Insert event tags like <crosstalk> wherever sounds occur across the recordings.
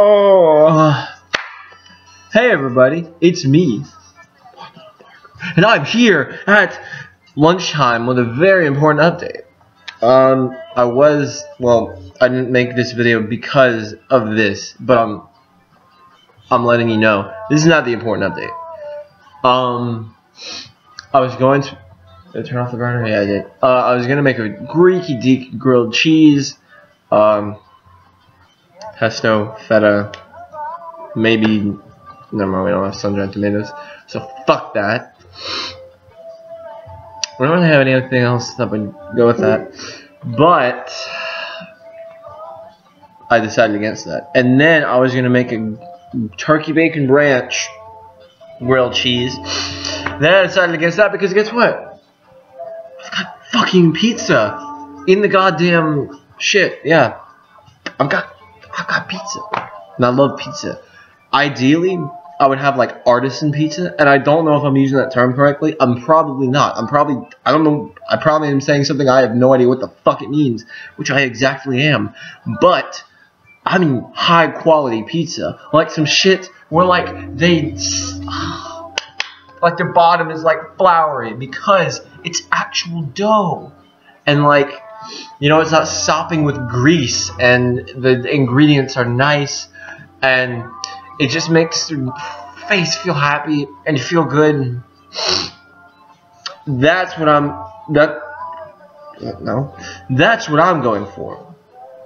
Oh. Hey everybody, it's me. And I'm here at lunchtime with a very important update. Um, I was, well, I didn't make this video because of this, but I'm, I'm letting you know. This is not the important update. Um, I was going to, did I turn off the burner? Yeah, I did. Uh, I was gonna make a Greeky Deek grilled cheese, um, pesto, feta, maybe, never mind, we don't have sun-dried tomatoes, so fuck that. We don't really have anything else that would go with that, but I decided against that. And then I was gonna make a turkey bacon branch grilled cheese. Then I decided against that because guess what? I've got fucking pizza in the goddamn shit. Yeah, I've got I've got pizza, and I love pizza. Ideally, I would have like artisan pizza, and I don't know if I'm using that term correctly. I'm probably not. I'm probably I don't know. I probably am saying something I have no idea what the fuck it means, which I exactly am. But I mean high quality pizza, like some shit where like they <sighs> like their bottom is like floury because it's actual dough, and like you know it's not sopping with grease, and the ingredients are nice, and it just makes your face feel happy and feel good. That's what I'm that no. That's what I'm going for.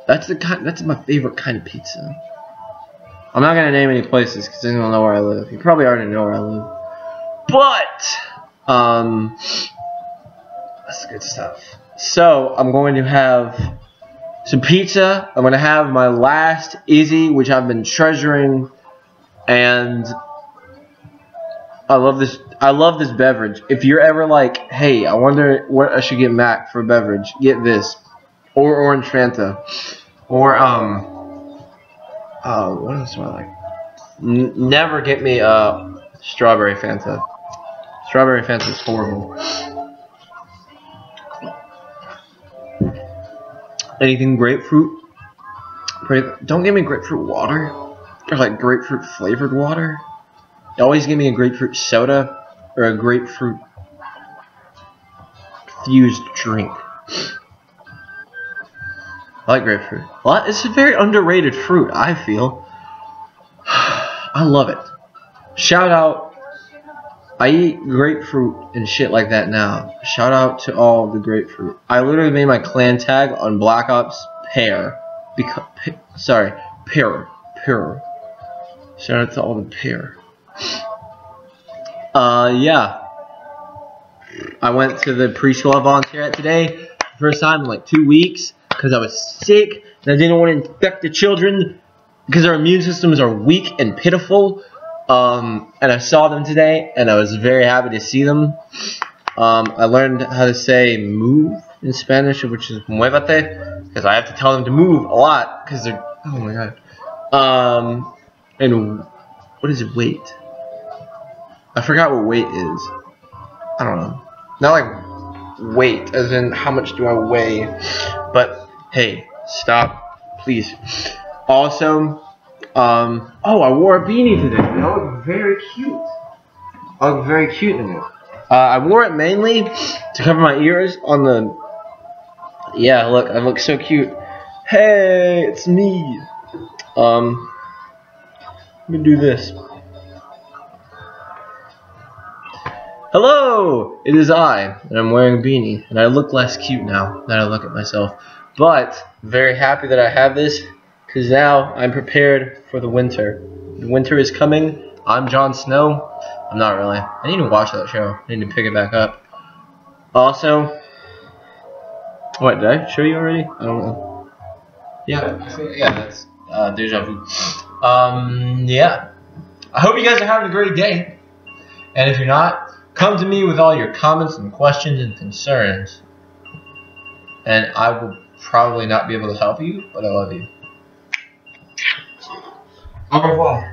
That's the kind that's my favorite kind of pizza. I'm not gonna name any places because you don't know where I live. You probably already know where I live. But um that's good stuff. So I'm going to have some pizza. I'm gonna have my last Izze, which I've been treasuring and I love this. I love this beverage. If you're ever like, hey, I wonder what I should get Mac for a beverage, get this, or orange Fanta, or um, uh, what else do I like? N never get me uh strawberry Fanta. Strawberry Fanta is horrible. Anything grapefruit? Don't give me grapefruit water or like grapefruit flavored water. Always give me a grapefruit soda or a grapefruit fused drink. I like grapefruit. Well, it's a very underrated fruit, I feel. <sighs> I love it. Shout out. I eat grapefruit and shit like that now. Shout out to all the grapefruit. I literally made my clan tag on Black Ops Pear. Because, sorry, Pear. Pear. Shout out to all the pear. Uh, yeah. I went to the preschool I volunteer at today. First time in like two weeks because I was sick and I didn't want to infect the children because their immune systems are weak and pitiful. Um, and I saw them today and I was very happy to see them. Um, I learned how to say move in Spanish, which is muévate, because I have to tell them to move a lot because they're, oh my god. Um, and what is weight? I forgot what weight is. I don't know. Not like weight, as in how much do I weigh. But hey, stop, please. Also, um, oh, I wore a beanie today. I look very cute. I look very cute in it. Uh, I wore it mainly to cover my ears on the. Yeah, look, I look so cute. Hey, it's me. Um, let me do this. Hello! It is I, and I'm wearing a beanie, and I look less cute now that I look at myself. But, very happy that I have this, because now I'm prepared for the winter. The winter is coming. I'm Jon Snow. I'm not really. I need to watch that show. I need to pick it back up. Also, what, did I show you already? I don't know. Yeah, yeah, that's uh, Deja Vu. Um, yeah. I hope you guys are having a great day. And if you're not, come to me with all your comments and questions and concerns. And I will probably not be able to help you, but I love you. 二话。